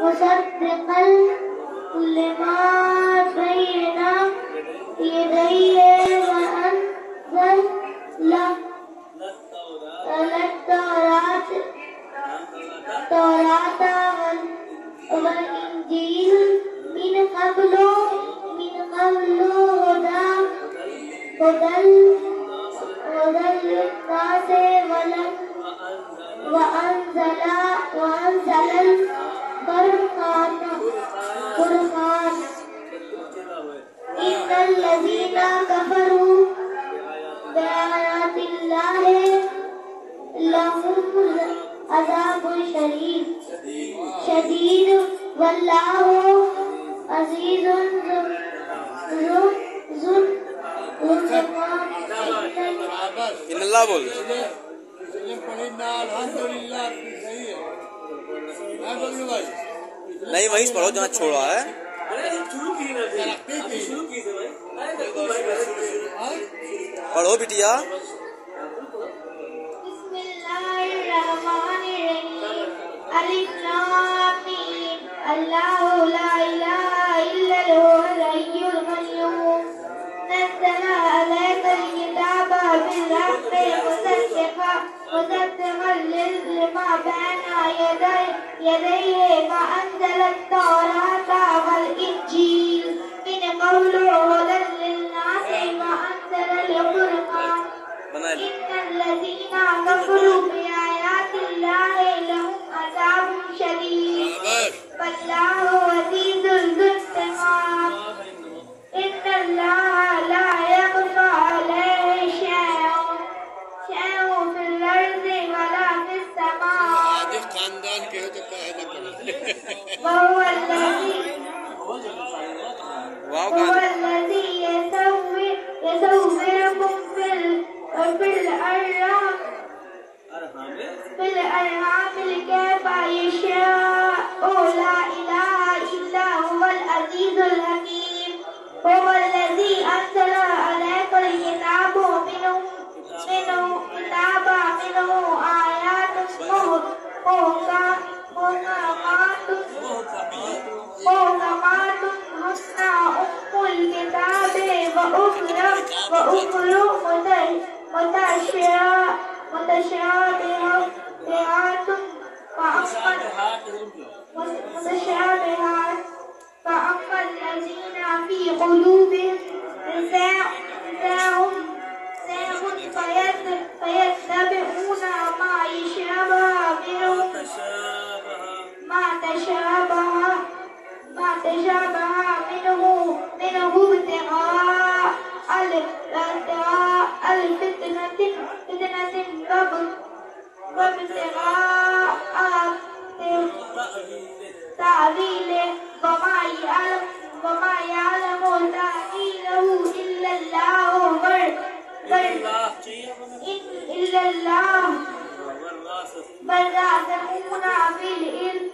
مصدقا لما بين يديه وأنزل التوراة التوراة والإنجيل، من قبل من قبل هدى هدى هدى للناس ولم وأنزل ان الذين كفروا نہیں وہیں پڑھو جہاں چھوڑا ہے۔ پڑھو بٹیا۔ اللہ لا الہ الا الہی الغیم نزل علیک الکتاب بالحق مصدقا۔ مصدقا لما بین یدیہ یدیہ فانزل التوراۃ الإنجيل. من قول هدى للناس وأنزل القرآن. إن الذين كفروا بآيات الله لهم عذاب شديد. فالله عزيز ذو انتقام. إن الله لا يخفى عليه شيء. شيء في الأرض ولا في السماء. وهو ال- في الأرحام في الأرحام كيف يشاء لا إله إلا هو العزيز الحكيم. هو الذي أنزل عليك الكتاب منه منه كتاب منه آيات محكمات محكمات هن أم الكتاب وأخرى وأخرى متشا- متشابهات فأما الذين في قلوبهم زيغ فيت- فيتبعون ما يشابه منه ما تشابه ما تشابه منه منه ابتغاء ال- ابتغاء الفتنة فتنة قبل وابتغاء تأويله وما يعلم وما يعلم تأويله إلا الله إن- إلا الله. بل راسخون في العلم